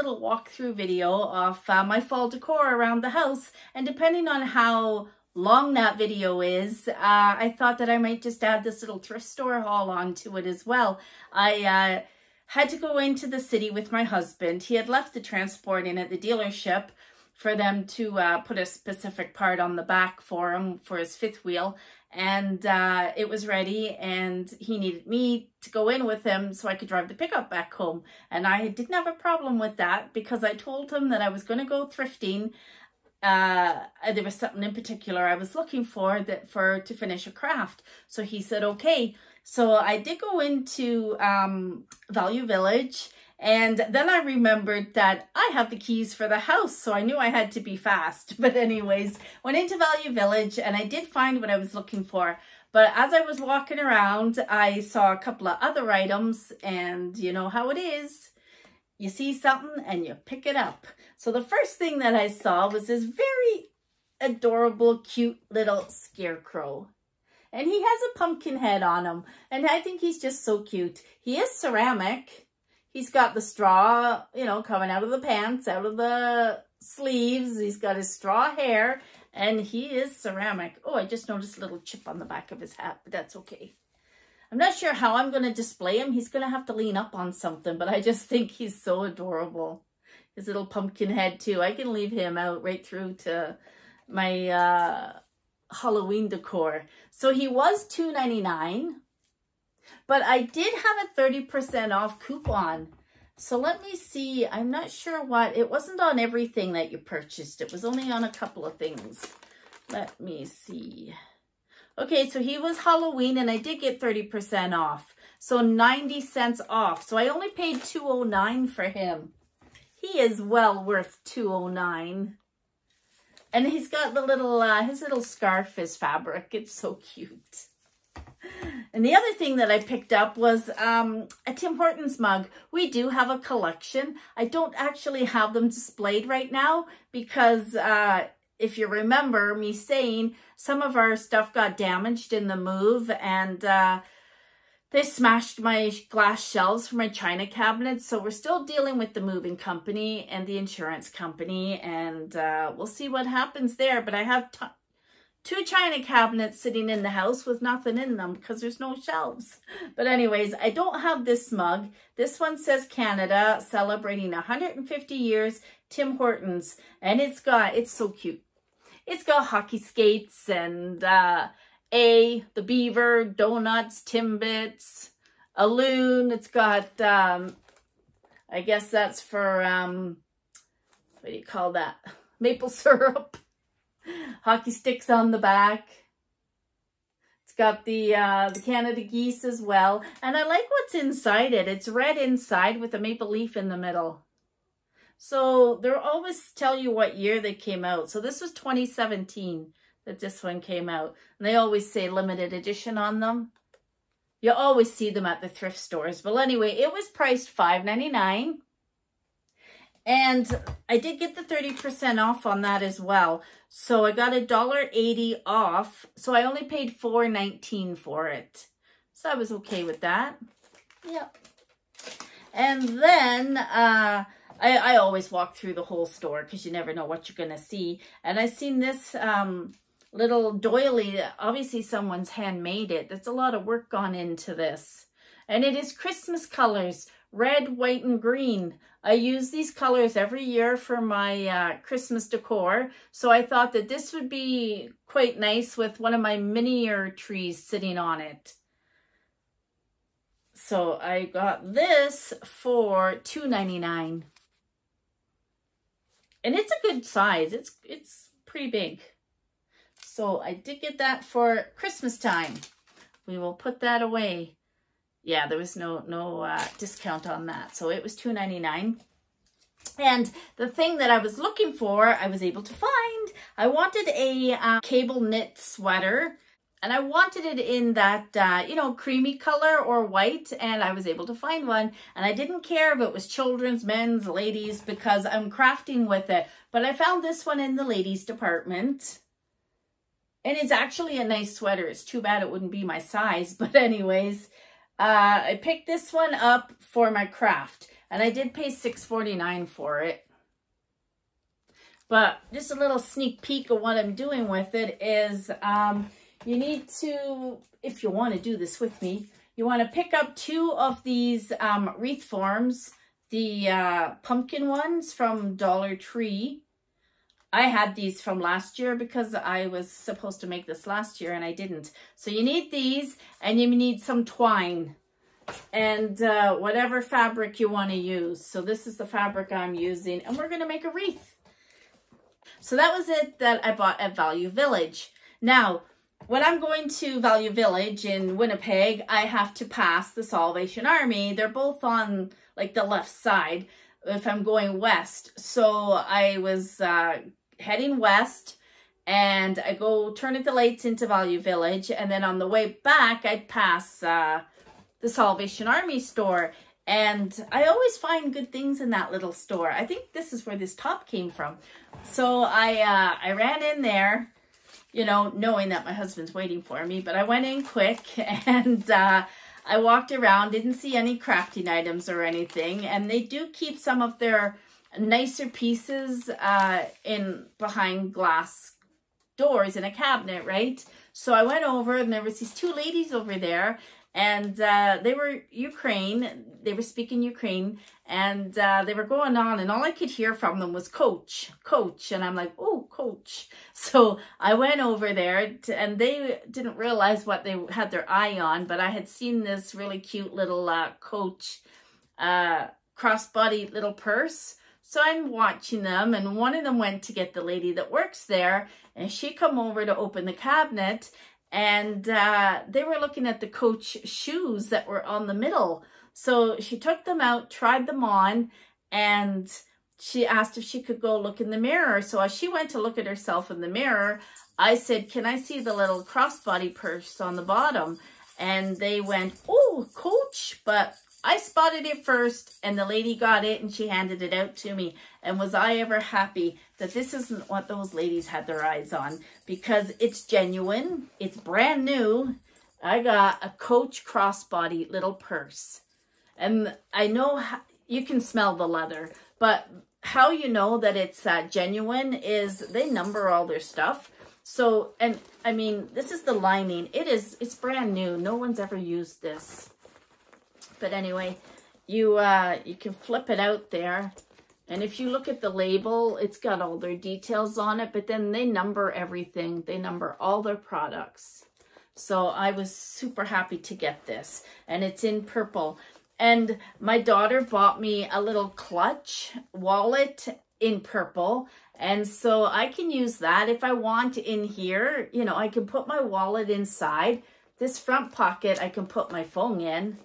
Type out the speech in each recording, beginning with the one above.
little walkthrough video of uh, my fall decor around the house. And depending on how long that video is, uh, I thought that I might just add this little thrift store haul onto it as well. I uh, had to go into the city with my husband. He had left the transport in at the dealership for them to uh, put a specific part on the back for him for his fifth wheel and uh, it was ready and he needed me to go in with him so I could drive the pickup back home. And I didn't have a problem with that because I told him that I was going to go thrifting. Uh, there was something in particular I was looking for that for to finish a craft. So he said, okay. So I did go into um, Value Village and then I remembered that I have the keys for the house, so I knew I had to be fast. But anyways, went into Value Village and I did find what I was looking for. But as I was walking around, I saw a couple of other items and you know how it is. You see something and you pick it up. So the first thing that I saw was this very adorable, cute little scarecrow. And he has a pumpkin head on him. And I think he's just so cute. He is ceramic. He's got the straw, you know, coming out of the pants, out of the sleeves. He's got his straw hair and he is ceramic. Oh, I just noticed a little chip on the back of his hat, but that's okay. I'm not sure how I'm going to display him. He's going to have to lean up on something, but I just think he's so adorable. His little pumpkin head too. I can leave him out right through to my uh, Halloween decor. So he was two ninety nine. But I did have a 30% off coupon. So let me see. I'm not sure what. It wasn't on everything that you purchased. It was only on a couple of things. Let me see. Okay, so he was Halloween and I did get 30% off. So 90 cents off. So I only paid 209 for him. He is well worth 209 And he's got the little, uh, his little scarf is fabric. It's so cute. And the other thing that I picked up was um, a Tim Hortons mug. We do have a collection. I don't actually have them displayed right now because uh, if you remember me saying some of our stuff got damaged in the move and uh, they smashed my glass shelves for my china cabinets. So we're still dealing with the moving company and the insurance company and uh, we'll see what happens there. But I have two china cabinets sitting in the house with nothing in them because there's no shelves. But anyways, I don't have this mug. This one says Canada celebrating 150 years Tim Hortons and it's got, it's so cute. It's got hockey skates and uh, A, the beaver, donuts, Timbits, a loon. It's got, um, I guess that's for, um, what do you call that? Maple syrup hockey sticks on the back. It's got the uh, the Canada geese as well. And I like what's inside it. It's red inside with a maple leaf in the middle. So they'll always tell you what year they came out. So this was 2017 that this one came out. And they always say limited edition on them. You always see them at the thrift stores. But anyway, it was priced $5.99. And I did get the 30% off on that as well. So I got a dollar eighty off. So I only paid four nineteen for it. So I was okay with that. Yep. And then uh, I, I always walk through the whole store because you never know what you're going to see. And I seen this um, little doily. Obviously someone's handmade it. That's a lot of work gone into this. And it is Christmas colors red, white, and green. I use these colors every year for my uh, Christmas decor. So I thought that this would be quite nice with one of my miniature trees sitting on it. So I got this for $2.99. And it's a good size. It's it's pretty big. So I did get that for Christmas time. We will put that away yeah, there was no no uh, discount on that. So it was two ninety nine. And the thing that I was looking for, I was able to find. I wanted a uh, cable knit sweater. And I wanted it in that, uh, you know, creamy color or white. And I was able to find one. And I didn't care if it was children's, men's, ladies, because I'm crafting with it. But I found this one in the ladies department. And it's actually a nice sweater. It's too bad it wouldn't be my size. But anyways, Uh, I picked this one up for my craft and I did pay $6.49 for it. But just a little sneak peek of what I'm doing with it is um, you need to, if you want to do this with me, you want to pick up two of these um, wreath forms, the uh, pumpkin ones from Dollar Tree. I had these from last year because I was supposed to make this last year and I didn't. So you need these and you need some twine and uh, whatever fabric you want to use. So this is the fabric I'm using and we're going to make a wreath. So that was it that I bought at Value Village. Now, when I'm going to Value Village in Winnipeg, I have to pass the Salvation Army. They're both on like the left side if I'm going west. So I was uh, heading west and I go turn at the lights into Value Village. And then on the way back, I'd pass uh, the Salvation Army store. And I always find good things in that little store. I think this is where this top came from. So I, uh, I ran in there, you know, knowing that my husband's waiting for me. But I went in quick and uh, I walked around, didn't see any crafting items or anything. And they do keep some of their nicer pieces uh, in behind glass doors in a cabinet, right? So I went over and there was these two ladies over there and uh, they were Ukraine. They were speaking Ukraine, and uh, they were going on, and all I could hear from them was "coach, coach," and I'm like, "Oh, coach." So I went over there, to, and they didn't realize what they had their eye on, but I had seen this really cute little uh, coach uh, crossbody little purse. So I'm watching them, and one of them went to get the lady that works there, and she come over to open the cabinet, and uh, they were looking at the coach shoes that were on the middle. So she took them out, tried them on, and she asked if she could go look in the mirror. So as she went to look at herself in the mirror, I said, can I see the little crossbody purse on the bottom? And they went, oh, coach, but I spotted it first and the lady got it and she handed it out to me. And was I ever happy that this isn't what those ladies had their eyes on because it's genuine. It's brand new. I got a Coach crossbody little purse. And I know you can smell the leather, but how you know that it's uh, genuine is they number all their stuff. So, and I mean, this is the lining. It is, it's brand new. No one's ever used this. But anyway, you uh, you can flip it out there. And if you look at the label, it's got all their details on it, but then they number everything. They number all their products. So I was super happy to get this. And it's in purple. And my daughter bought me a little clutch wallet in purple. And so I can use that if I want in here. You know, I can put my wallet inside. This front pocket, I can put my phone in.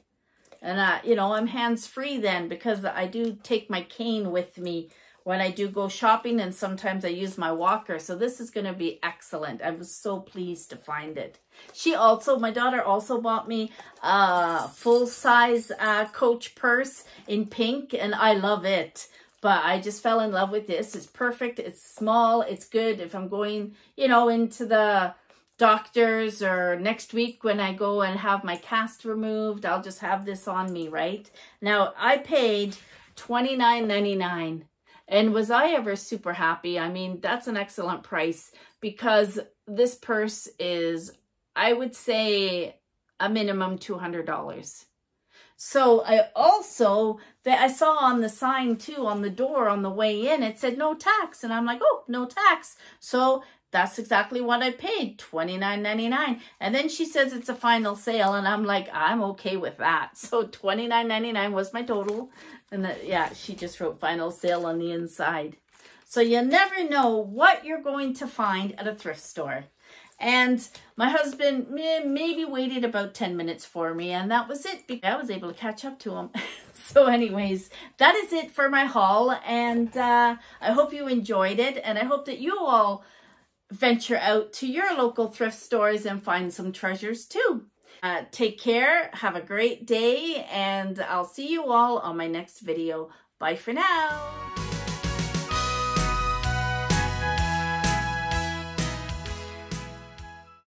And, uh, you know, I'm hands-free then because I do take my cane with me when I do go shopping and sometimes I use my walker. So this is going to be excellent. I was so pleased to find it. She also, my daughter also bought me a full-size uh, Coach purse in pink and I love it. But I just fell in love with this. It's perfect. It's small. It's good if I'm going, you know, into the doctors or next week when I go and have my cast removed, I'll just have this on me, right? Now, I paid $29.99 and was I ever super happy? I mean, that's an excellent price because this purse is, I would say, a minimum $200. So I also, that I saw on the sign too, on the door on the way in, it said no tax. And I'm like, oh, no tax. So that's exactly what I paid, $29.99. And then she says it's a final sale, and I'm like, I'm okay with that. So $29.99 was my total. And the, yeah, she just wrote final sale on the inside. So you never know what you're going to find at a thrift store. And my husband maybe waited about 10 minutes for me, and that was it. I was able to catch up to him. so anyways, that is it for my haul, and uh, I hope you enjoyed it, and I hope that you all venture out to your local thrift stores and find some treasures too. Uh, take care, have a great day, and I'll see you all on my next video. Bye for now.